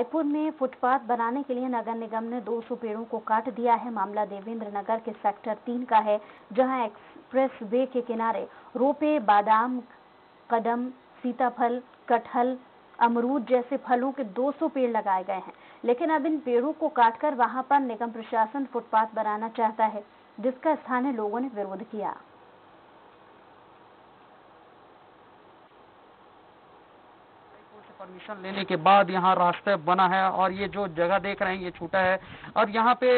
रायपुर में फुटपाथ बनाने के लिए नगर निगम ने 200 पेड़ों को काट दिया है। मामला देवेंद्र नगर के सेक्टर तीन का है, जहाँ एक्सप्रेस वे के किनारे रोपे, बादाम, कदम, सीताफल, कटहल, अमरूद जैसे फलों के 200 पेड़ लगाए गए हैं। लेकिन अब इन पेड़ों को काटकर वहाँ पर निगम प्रशासन फुटपाथ बनाना चाहता है, जिसका स्थानीय लोगों ने विरोध किया। परमिशन लेने के बाद यहाँ रास्ते बना है और ये जो जगह देख रहे हैं, ये छूटा है। और यहाँ पे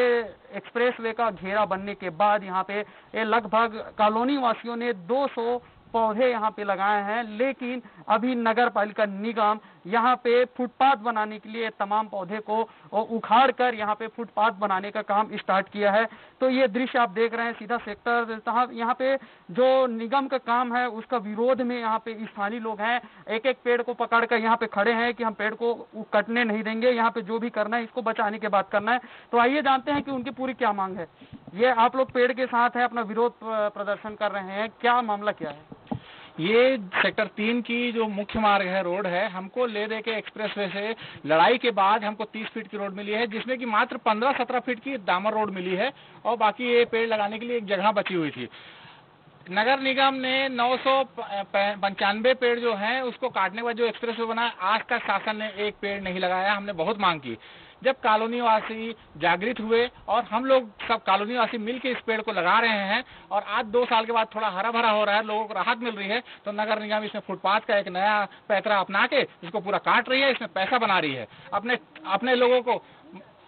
एक्सप्रेस वे का घेरा बनने के बाद यहाँ पे ये लगभग कॉलोनी वासियों ने 200 पौधे यहाँ पे लगाए हैं, लेकिन अभी नगर पालिका निगम यहाँ पे फुटपाथ बनाने के लिए तमाम पौधे को उखाड़ कर यहाँ पे फुटपाथ बनाने का काम स्टार्ट किया है। तो ये दृश्य आप देख रहे हैं सीधा सेक्टर यहाँ पे जो निगम का काम है, उसका विरोध में यहाँ पे स्थानीय लोग हैं। एक एक पेड़ को पकड़ कर यहाँ पे खड़े हैं कि हम पेड़ को कटने नहीं देंगे। यहाँ पे जो भी करना है, इसको बचाने के बाद करना है। तो आइए जानते हैं कि उनकी पूरी क्या मांग है। ये आप लोग पेड़ के साथ है, अपना विरोध प्रदर्शन कर रहे हैं। क्या मामला क्या है? ये सेक्टर तीन की जो मुख्य मार्ग है, रोड है, हमको ले दे के एक्सप्रेस वे से लड़ाई के बाद हमको 30 फीट की रोड मिली है, जिसमें कि मात्र 15-17 फीट की दामर रोड मिली है और बाकी ये पेड़ लगाने के लिए एक जगह बची हुई थी। नगर निगम ने नौ सौ पंचानवे पेड़ जो हैं, उसको काटने के बाद जो एक्सप्रेस वे बना आज तक शासन ने एक पेड़ नहीं लगाया, हमने बहुत मांग की। जब कॉलोनी वासी जागृत हुए और हम लोग सब कॉलोनी वासी मिलकर इस पेड़ को लगा रहे हैं और आज दो साल के बाद थोड़ा हरा भरा हो रहा है, लोगों को राहत मिल रही है तो नगर निगम इसमें फुटपाथ का एक नया पैतरा अपना के इसको पूरा काट रही है, इसमें पैसा बना रही है। अपने अपने लोगों को,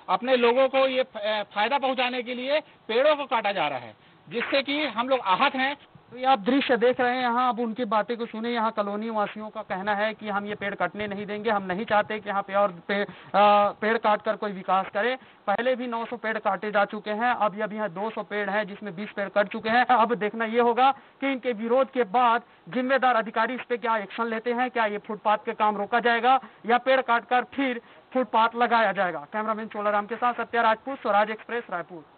अपने लोगों को ये फ़ायदा पहुँचाने के लिए पेड़ों को काटा जा रहा है। जिससे कि हम लोग आहत हैं। तो ये आप दृश्य देख रहे हैं यहाँ अब उनकी बातें को सुने यहाँ कॉलोनी वासियों का कहना है कि हम ये पेड़ कटने नहीं देंगे हम नहीं चाहते कि यहाँ पे और पे, आ, पेड़ काट कर कोई विकास करे। पहले भी 900 पेड़ काटे जा चुके हैं अब अभी यहाँ 200 पेड़ हैं जिसमें 20 पेड़ कट चुके हैं। अब देखना ये होगा कि इनके विरोध के बाद जिम्मेदार अधिकारी इस पे क्या एक्शन लेते हैं क्या ये फुटपाथ के काम रोका जाएगा या पेड़ काट फिर फुटपाथ लगाया जाएगा। कैमरामैन चोलाराम के साथ सत्या राजपूत स्वराज एक्सप्रेस रायपुर।